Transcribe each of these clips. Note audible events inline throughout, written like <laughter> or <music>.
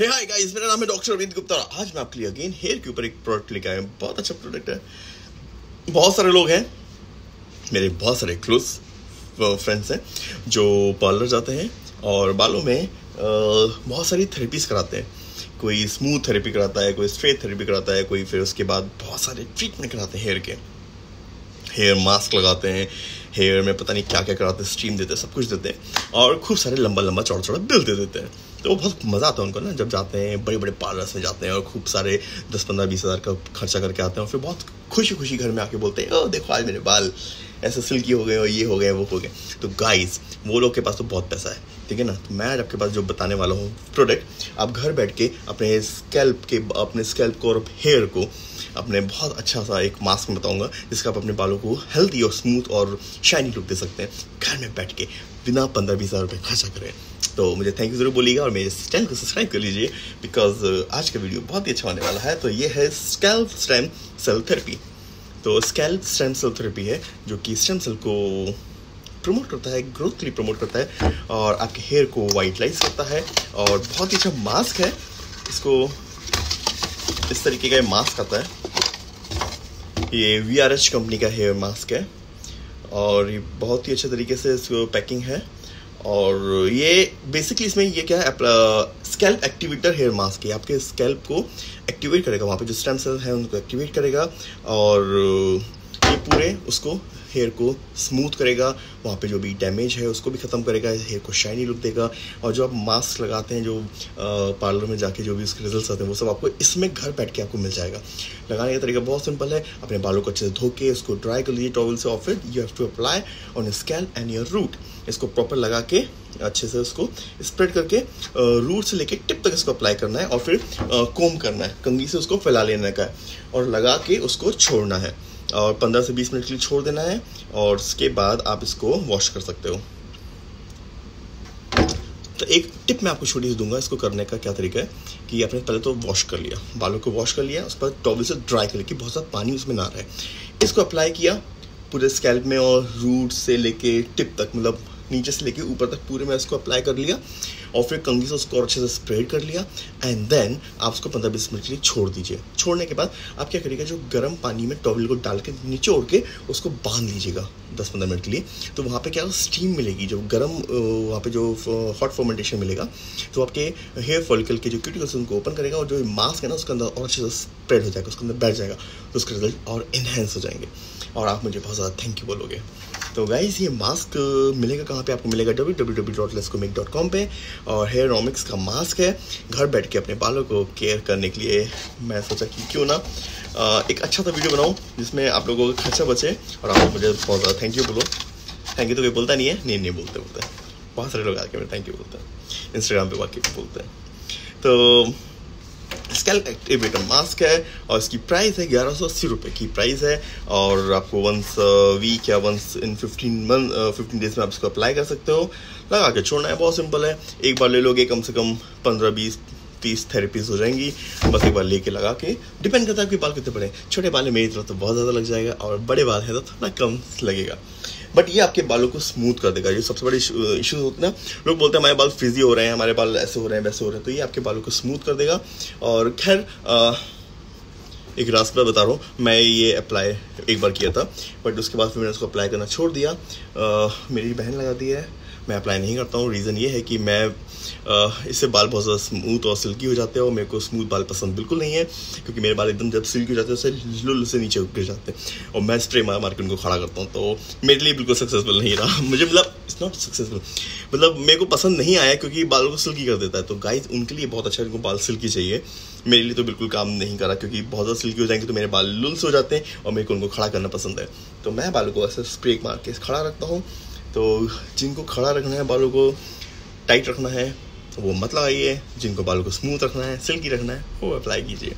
हे hi guys मेरा नाम है डॉक्टर अरविंद गुप्ता आज मैं आपके लिए अगेन हेयर के ऊपर एक प्रोडक्ट लेके आया हूँ। बहुत अच्छा प्रोडक्ट है। बहुत सारे लोग हैं, मेरे बहुत सारे क्लोज फ्रेंड्स हैं, जो पार्लर जाते हैं और बालों में बहुत सारी थेरेपीज कराते हैं। कोई स्मूथ थेरेपी कराता है, कोई स्ट्रेट थेरेपी कराता है, कोई फिर उसके बाद बहुत सारे ट्रीटमेंट कराते हैं हेयर के। हेयर मास्क लगाते हैं हेयर में पता नहीं क्या क्या कराते हैं स्टीम देते हैं, सब कुछ देते हैं और खूब सारे लंबा लंबा चौड़ा चौड़ा बिल दे देते हैं। तो बहुत मज़ा आता है उनको ना, जब जाते हैं बड़े बड़े पार्लर्स में जाते हैं और खूब सारे दस पंद्रह बीस हज़ार का खर्चा करके आते हैं और फिर बहुत खुशी खुशी घर में आके बोलते हैं, ओ, देखो आज मेरे बाल ऐसे सिल्की हो गए और ये हो गए, वो हो गए। तो गाइस वो लोग के पास तो बहुत पैसा है, ठीक है ना? तो मैं आपके पास जो बताने वाला हूँ प्रोडक्ट आप घर बैठ के अपने स्कैल्प के, अपने स्कैल्प को और हेयर को अपने बहुत अच्छा सा एक मास्क बताऊँगा, जिसका आप अपने बालों को हेल्दी और स्मूथ और शाइनी लुक दे सकते हैं। घर में बैठ के बिना पंद्रह, बीस हज़ार रुपये खर्चा करें। तो मुझे थैंक यू ज़रूर बोलिएगा और मेरे चैनल को सब्सक्राइब कर लीजिए बिकॉज़ आज का वीडियो बहुत ही अच्छा होने वाला है। तो ये है स्कैल्प स्टेम सेल थेरेपी तो स्कैल्प स्टेम सेल थेरेपी है, जो कि स्टेम सेल को प्रमोट करता है ग्रोथ के लिए प्रमोट करता है, और आपके हेयर को वाइटलाइज करता है, और बहुत ही अच्छा मास्क है। इसको इस तरीके का मास्क आता है। ये एच कंपनी का हेयर मास्क है, और ये बहुत ही अच्छे तरीके से इसको पैकिंग है। और ये बेसिकली इसमें ये क्या है स्कैल्प एक्टिवेटर हेयर मास्क है। आपके स्कैल्प को एक्टिवेट करेगा। वहाँ पे जो स्टेम सेल है, उनको एक्टिवेट करेगा। और ये पूरे उसको हेयर को स्मूथ करेगा, वहाँ पे जो भी डैमेज है उसको भी ख़त्म करेगा हेयर को शाइनी लुक देगा और जो आप मास्क लगाते हैं, जो पार्लर में जाके जो भी उसके रिजल्ट्स आते हैं, वो सब आपको इसमें घर बैठ के आपको मिल जाएगा। लगाने का तरीका बहुत सिंपल है, अपने बालों को अच्छे से धो के, उसको ड्राई कर लीजिए टॉवल से और you have to apply on scalp and your root इसको प्रॉपर लगा के, अच्छे से उसको स्प्रेड करके रूट से लेके टिप तक इसको अप्लाई करना है और फिर कोम करना है। कंघी से उसको फैला लेने का है और लगा के उसको छोड़ना है। और 15 से 20 मिनट के लिए छोड़ देना है और उसके बाद आप इसको वॉश कर सकते हो। तो एक टिप मैं आपको छोटी दूँगा इसको करने का क्या तरीका है कि आपने पहले तो वॉश कर लिया, बालों को वॉश कर लिया उस पर टॉवल से ड्राई कर लिया कि बहुत सारा पानी उसमें ना रहे। इसको अप्लाई किया, पूरे स्कैल्प में और रूट से लेके टिप तक मतलब नीचे से लेके ऊपर तक, पूरे में इसको अप्लाई कर लिया और फिर कंघी से उसको अच्छे से स्प्रेड कर लिया एंड देन आप उसको पंद्रह बीस मिनट के लिए छोड़ दीजिए। छोड़ने के बाद आप क्या करिएगा, जो गर्म पानी में टॉवल को डाल के निचोड़ के उसको बाँध लीजिएगा दस पंद्रह मिनट के लिए। तो वहाँ पे क्या स्टीम मिलेगी, जो गर्म वहाँ पे जो हॉट फॉर्मेंटेशन मिलेगा तो आपके हेयर फॉलिकल के जो क्यूटिकल्स उनको ओपन करेगा और जो मास्क है ना, उसके अंदर और अच्छे से स्प्रेड हो जाएगा, उसके अंदर बैठ जाएगा तो उसके रिज़ल्ट और इन्हेंस हो जाएँगे। और आप मुझे बहुत ज़्यादा थैंक यू बोलोगे। तो गाइज़ ये मास्क मिलेगा कहाँ पे? आपको मिलेगा W W W dot lescomic dot com पे। और हेयर रोमिक्स का मास्क है। घर बैठ के अपने बालों को केयर करने के लिए मैं सोचा कि क्यों ना एक अच्छा सा वीडियो बनाऊँ, जिसमें आप लोगों का खर्चा बचे और आप मुझे बहुत ज़्यादा थैंक यू बोलो। थैंक यू तो कोई बोलता नहीं है, नहीं नहीं बोलते बोलते बहुत सारे लोग आके मेरे थैंक यू बोलते हैं। इंस्टाग्राम पर वाकई बोलते हैं। तो स्कैल्प एक्टिवेटर मास्क है, और इसकी प्राइस है ग्यारह सौ अस्सी रुपये की प्राइस है, और आपको वंस वीक या once in fifteen month fifteen days में आप इसको अप्लाई कर सकते हो। लगा के छोड़ना है, बहुत सिंपल है। एक बार ले लोगे कम से कम पंद्रह बीस तीस थेरेपीज हो जाएँगी। बस एक बार लेके लगा के डिपेंड करता है आपके बाल कितने बड़े छोटे बाल है मेरी तरफ़ तो बहुत ज़्यादा लग जाएगा और बड़े बाल है तो थोड़ा कम लगेगा। बट ये आपके बालों को स्मूथ कर देगा। ये सबसे बड़ी इश्यूज़ होते हैं लोग बोलते हैं हमारे बाल फिजी हो रहे हैं हमारे बाल ऐसे हो रहे हैं वैसे हो रहे हैं। तो ये आपके बालों को स्मूथ कर देगा। और खैर एक रास्ता बता रहा हूँ। मैं ये अप्लाई एक बार किया था बट उसके बाद फिर मैंने उसको अप्लाई करना छोड़ दिया। आ, मेरी बहन लगाती है। मैं अप्लाई नहीं करता हूँ। रीज़न ये है कि मैं इससे बाल बहुत ज़्यादा स्मूथ और सिल्की हो जाते हैं और मेरे को स्मूथ बाल पसंद बिल्कुल नहीं है, क्योंकि मेरे बाल एकदम जब सिल्की हो जाते हैं उससे लुल से नीचे गिर जाते हैं और मैं स्प्रे मार मार के उनको खड़ा करता हूँ। तो मेरे लिए बिल्कुल सक्सेसफुल नहीं रहा। <laughs> मुझे मतलब इट्स नॉट सक्सेसफुल मतलब मेरे को पसंद नहीं आया क्योंकि बालों को सिल्की कर देता है। तो गाइज़ उनके लिए बहुत अच्छा उनको बाल सिल्की चाहिए। मेरे लिए तो बिल्कुल काम नहीं करा, क्योंकि बहुत ज़्यादा सिल्की हो जाएँगे तो मेरे बाल लुल्स हो जाते हैं और मेरे को उनको खड़ा करना पसंद है। तो मैं बालों को ऐसे स्प्रे मार के खड़ा रखता हूँ। तो जिनको खड़ा रखना है बालों को टाइट रखना है, वो मत लगाइए। जिनको बालों को स्मूथ रखना है सिल्की रखना है, वो अप्लाई कीजिए।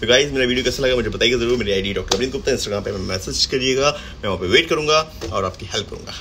तो गाइज़ मेरा वीडियो कैसा लगा मुझे बताइए ज़रूर। मेरी ID doctor Arvind Gupta Instagram पे मैसेज करिएगा, मैं वहाँ पे वेट करूँगा और आपकी हेल्प करूँगा।